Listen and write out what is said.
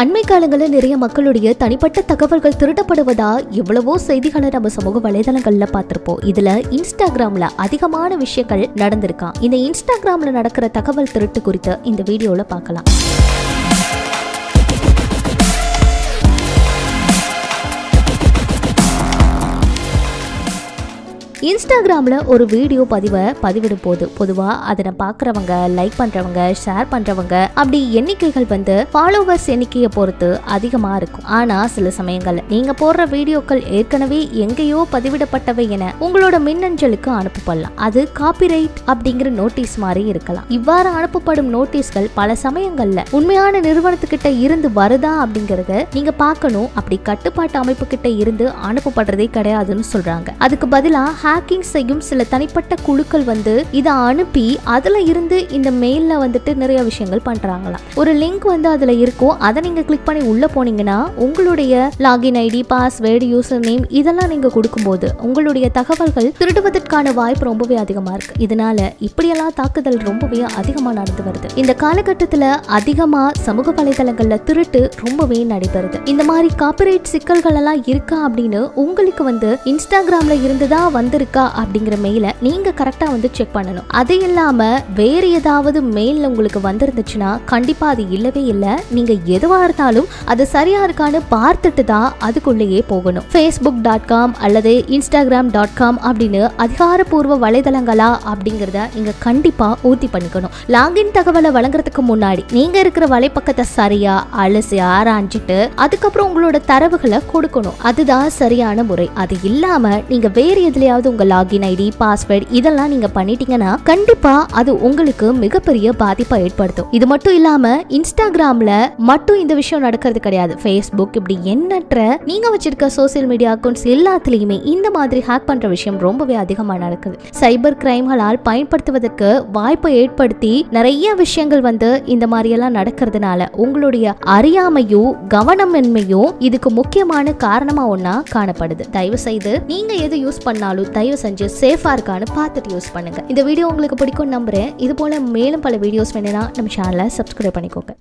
அண்மை காலங்களில் நிறைய மக்களுடைய தனிப்பட்ட தகவல்கள் திருடப்படுவதா எவ்வளவோ செய்திகளை நம்ம சமூக வலைதளங்கள்ல பார்த்திருப்போம். இதுல இன்ஸ்டாகிராம்ல அதிகமான விஷயங்கள் நடந்திருக்கான் இந்த இன்ஸ்டாகிராம்ல நடக்கிற தகவல் திருட்டு குறித்து இந்த வீடியோல பார்க்கலாம். இன்ஸ்டாகிராமில் ஒரு வீடியோ பதிவை பதிவிடும் போது பொதுவாக அதனை பார்க்குறவங்க லைக் பண்ணுறவங்க ஷேர் பண்ணுறவங்க அப்படி எண்ணிக்கைகள் வந்து ஃபாலோவர்ஸ் எண்ணிக்கையை பொறுத்து அதிகமாக இருக்கும். ஆனால் சில சமயங்களில் நீங்கள் போடுற வீடியோக்கள் ஏற்கனவே எங்கேயோ பதிவிடப்பட்டவை என உங்களோட மின்னஞ்சலுக்கு அனுப்பப்படலாம். அது காப்பிரைட் அப்படிங்கிற நோட்டீஸ் மாதிரி இருக்கலாம். இவ்வாறு அனுப்பப்படும் நோட்டீஸ்கள் பல சமயங்களில் உண்மையான நிறுவனத்துக்கிட்ட இருந்து வருதா அப்படிங்கிறத நீங்கள் பார்க்கணும். அப்படி கட்டுப்பாட்டு அமைப்பு கிட்ட இருந்து அனுப்பப்படுறதே கிடையாதுன்னு சொல்கிறாங்க அதுக்கு பதிலாக ஹேக்கிங் செய்யும் சில தனிப்பட்ட குழுக்கள் வந்து இதை அனுப்பி அதுல இருந்து இந்த மெயில்ல வந்துட்டு நிறைய விஷயங்கள் பண்றாங்களாம். ஒரு லிங்க் வந்து அதுல இருக்கும் அதை நீங்க கிளிக் பண்ணி உள்ள போனீங்கன்னா உங்களுடைய login ID password user name இதெல்லாம் நீங்க கொடுக்கும்போது உங்களுடைய தகவல்கள் திருடுவதற்கான வாய்ப்பு ரொம்பவே அதிகமா இருக்கு. இதனால இப்படியெல்லாம் தாக்குதல் ரொம்பவே அதிகமா நடந்து வருது. இந்த காலகட்டத்துல அதிகமா சமூக வலைதளங்கள்ல திருட்டு ரொம்பவே நடைபெறுது. இந்த மாதிரி காப்பிரைட் சிக்கல்கள் எல்லாம் இருக்கா அப்படின்னு உங்களுக்கு வந்து இன்ஸ்டாகிராம்ல இருந்துதான் இருக்கா அப்படிங்கிற மெயிலை நீங்கள் கரெக்டாக வந்து செக் பண்ணணும். அது இல்லாமல் வேறு ஏதாவது மெயிலில் உங்களுக்கு வந்திருந்துச்சுன்னா கண்டிப்பாக அது இல்லவே இல்லை. நீங்கள் எதுவாக இருந்தாலும் அது சரியாக இருக்கான்னு பார்த்துட்டு தான் அதுக்குள்ளேயே போகணும். ஃபேஸ்புக் டாட் காம் அல்லது இன்ஸ்டாகிராம் டாட் காம் அப்படின்னு அதிகாரப்பூர்வ வலைதளங்களா அப்படிங்கிறத நீங்கள் கண்டிப்பாக உறுதி பண்ணிக்கணும். லாகின் தகவலை வழங்குறதுக்கு முன்னாடி நீங்கள் இருக்கிற வலைப்பக்கத்தை சரியா அலசி ஆராய்ஞ்சிட்டு அதுக்கப்புறம் உங்களோட தரவுகளை கொடுக்கணும். அதுதான் சரியான முறை. அது இல்லாமல் நீங்கள் வேறு எதுலையாவது உங்க லாகின் ஐடி பாஸ்வேர்டு இதெல்லாம் நீங்க பண்ணிட்டீங்கன்னா கண்டிப்பா அது உங்களுக்கு மிகப்பெரிய பாதிப்பை ஏற்படுத்தும். இது மட்டும் இல்லாம இன்ஸ்டாகிராம்ல மட்டும் இந்த விஷயம் நடக்கிறது கிடையாது. ஃபேஸ்புக் இப்படி எண்ணற்ற நீங்க வச்சிருக்க சோசியல் மீடியா அக்கௌண்ட்ஸ் எல்லாத்துலயுமே இந்த மாதிரி ஹேக் பண்ற விஷயம் ரொம்பவே அதிகமா நடக்குது. சைபர் கிரைம்களால் பயன்படுத்துவதற்கு வாய்ப்பை ஏற்படுத்தி நிறைய விஷயங்கள் வந்து இந்த மாதிரியெல்லாம் நடக்கிறதுனால உங்களுடைய அறியாமையும் கவனமின்மையும் இதுக்கு முக்கியமான காரணமா ஒன்றா காணப்படுது. தயவு செய்து நீங்க எது யூஸ் பண்ணாலும் தயவு செஞ்சு சேஃபாக இருக்கான்னு பார்த்துட்டு யூஸ் பண்ணுங்க. இந்த வீடியோ உங்களுக்கு பிடிக்கும் நம்புறேன். இது போல மேலும் பல வீடியோஸ் வேணும்னா நம்ம சேனலை சப்ஸ்கிரைப் பண்ணிக்கோங்க.